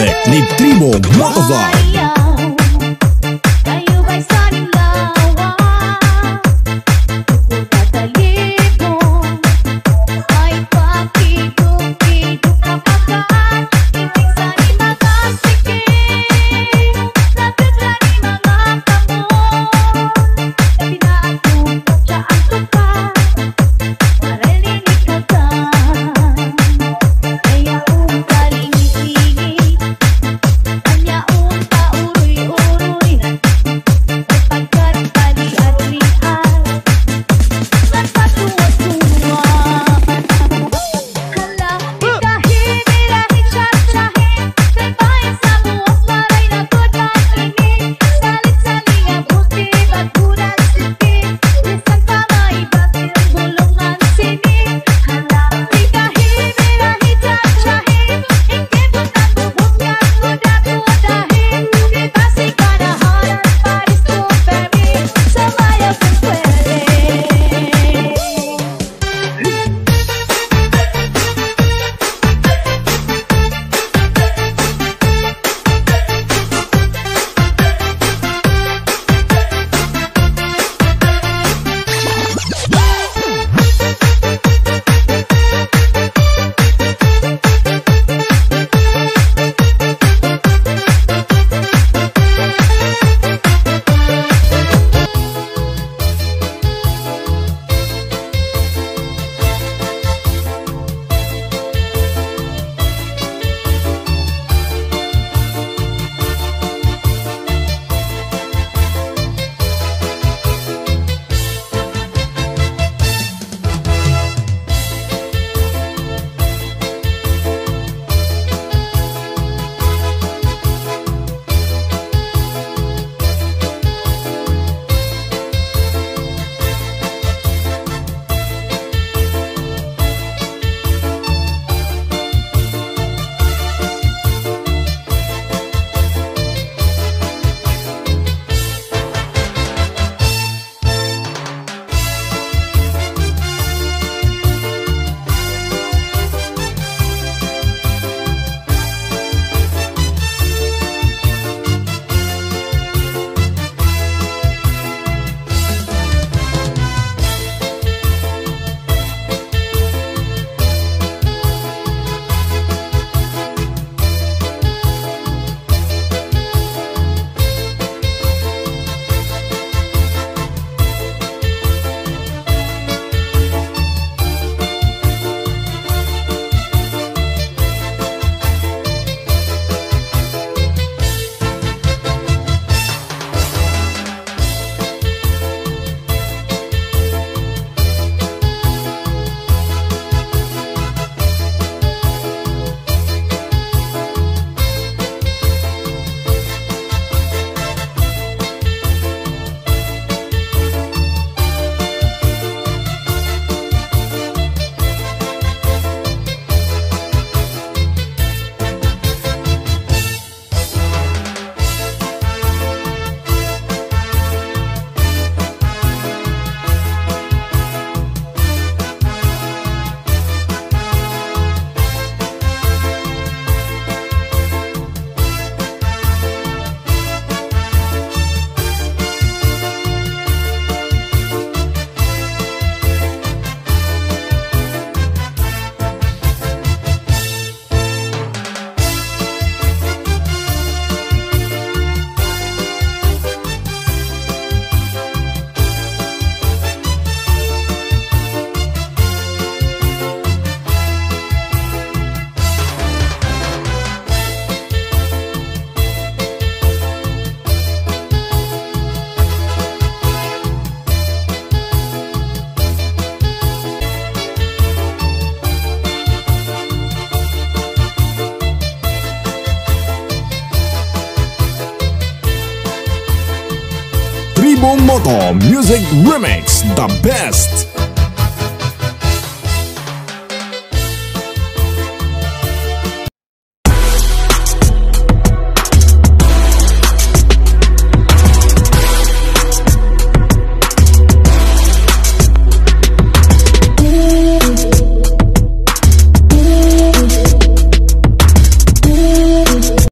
Music, ni Tribu Moda. Mambo Moto Music Remix, the best.